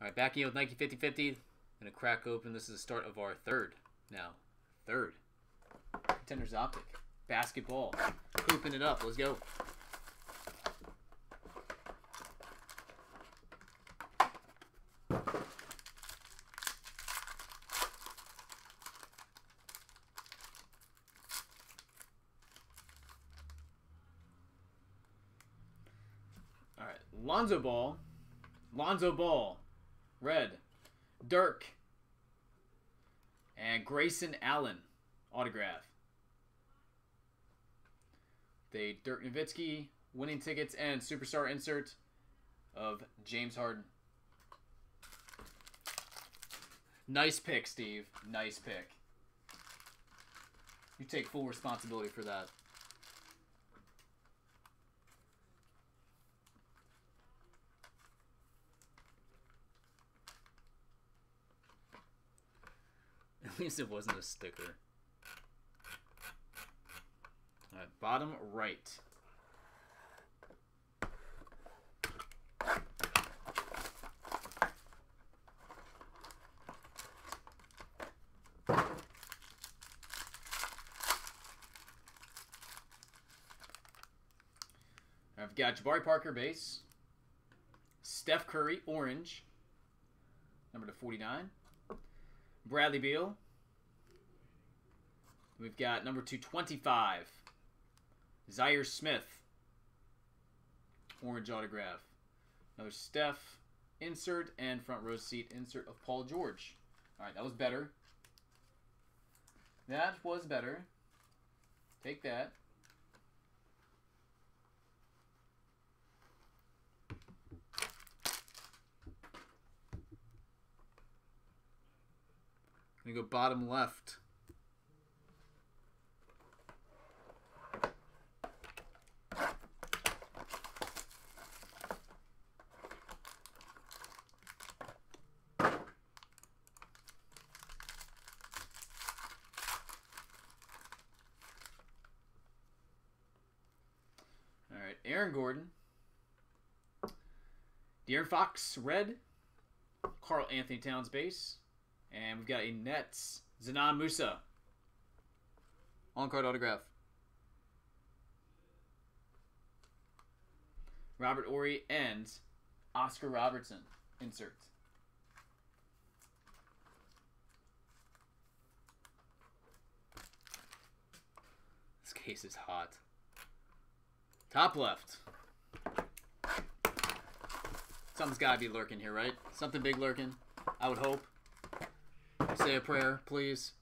All right, back in with Nike 50-50. Gonna crack open. This is the start of our third now. Third. Contenders Optic. Basketball. Open it up. Let's go. All right, Lonzo Ball, Lonzo Ball, red, Dirk, and Grayson Allen autograph. The Dirk Nowitzki winning tickets and superstar insert of James Harden. Nice pick, Steve. Nice pick. You take full responsibility for that. Least it wasn't a sticker. Alright, bottom right. I've got Jabari Parker base. Steph Curry orange. Number to 49. Bradley Beal. We've got number 225. Zhaire Smith. Orange autograph. Another Steph insert and front row seat insert of Paul George. All right, that was better. That was better. Take that. Gonna go bottom left. All right, Aaron Gordon. De'Aaron Fox, red. Karl-Anthony Towns base. And we've got a Nets, Dzanan Musa. On card autograph. Robert Horry and Oscar Robertson. Insert. This case is hot. Top left. Something's got to be lurking here, right? Something big lurking. I would hope. Say a prayer, please.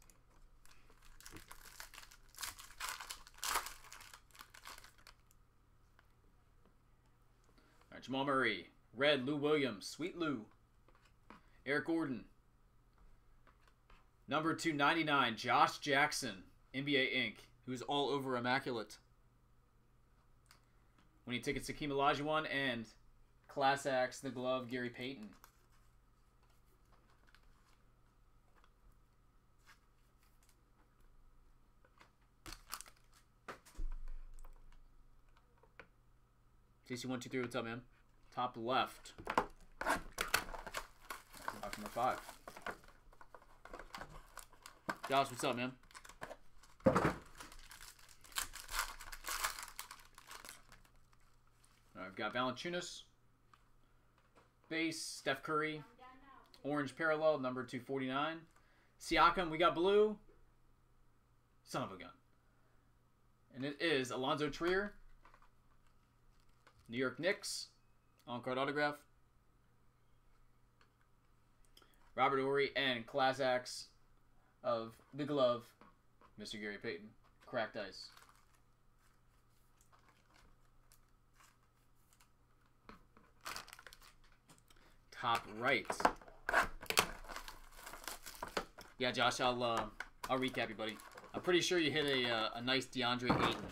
All right, Jamal Murray, red Lou Williams, sweet Lou. Eric Gordon, number two ninety nine, Josh Jackson, NBA Inc., who's all over immaculate. Winning tickets to Kim Olajuwon and Class Acts, the glove, Gary Payton. JC123, what's up, man? Top left. Box number five. Josh, what's up, man? Got Valanciunas. Base, Steph Curry. Orange parallel, number 249. Siakam, we got blue. Son of a gun. And it is Allonzo Trier. New York Knicks. On card autograph. Robert Horry and Class of the glove, Mr. Gary Payton. Cracked ice. Top right. Yeah, Josh, I'll uh, I'll recap you, buddy. I'm pretty sure you hit a uh, a nice DeAndre Ayton.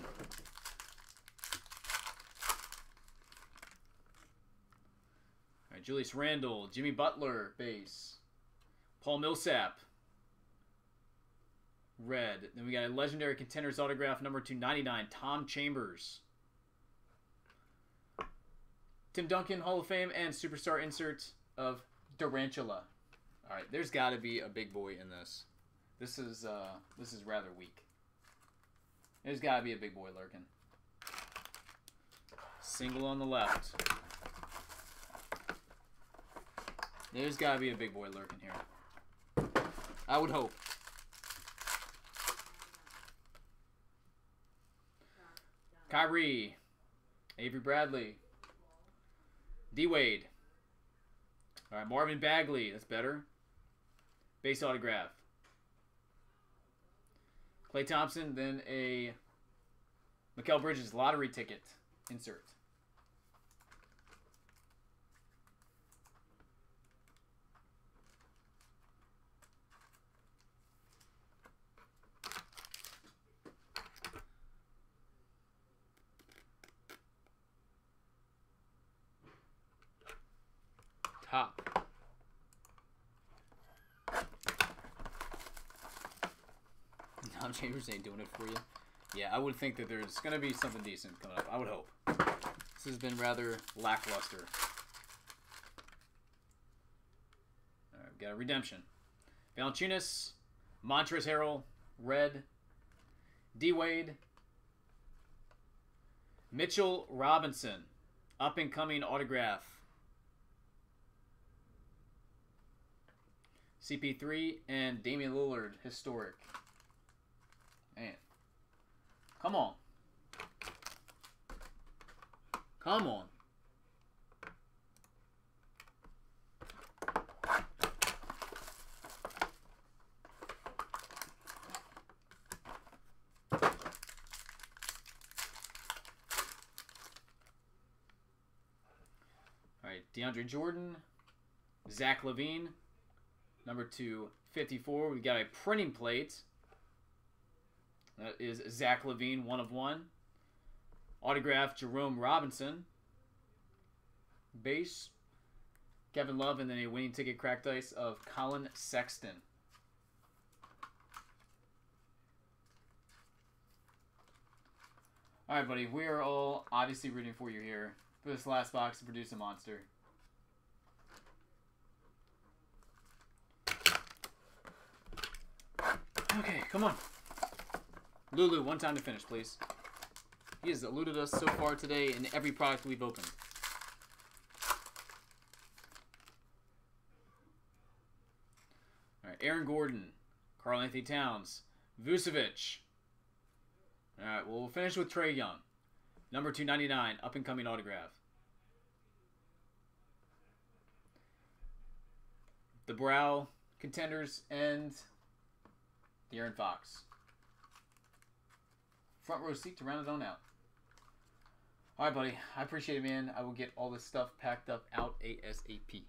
All right, Julius Randle, Jimmy Butler, base. Paul Millsap, red. Then we got a legendary contenders autograph number 299, Tom Chambers. Tim Duncan, Hall of Fame, and superstar insert of Durantula. All right, there's got to be a big boy in this. This is uh, this is rather weak. There's got to be a big boy lurking. Single on the left. There's got to be a big boy lurking here. I would hope. Kyrie. Avery Bradley. D Wade. All right, Marvin Bagley. That's better. Base autograph. Klay Thompson, then a Mikal Bridges lottery ticket insert. Top. Tom Chambers ain't doing it for you. Yeah, I would think that there's going to be something decent coming up. I would hope. This has been rather lackluster. All right, we've got a redemption. Valanciunas, Montrezl Harrell, Red, D Wade, Mitchell Robinson, up and coming autograph. CP3 and Damian Lillard, historic. Man. Come on. Come on. All right, DeAndre Jordan, Zach LaVine, number two fifty-four. We've got a printing plate. That is Zach LaVine, one of one. Autograph Jerome Robinson. Base Kevin Love, and then a winning ticket cracked ice of Collin Sexton. All right, buddy. We are all obviously rooting for you here for this last box to produce a monster. Come on. Lulu, one time to finish, please. He has eluded us so far today in every product we've opened. All right, Aaron Gordon, Karl-Anthony Towns, Vucevic. All right, well, we'll finish with Trae Young. Number 299, up and coming autograph. The Brow contenders and De'Aaron Fox. Front row seat to round it on out. All right, buddy. I appreciate it, man. I will get all this stuff packed up out ASAP.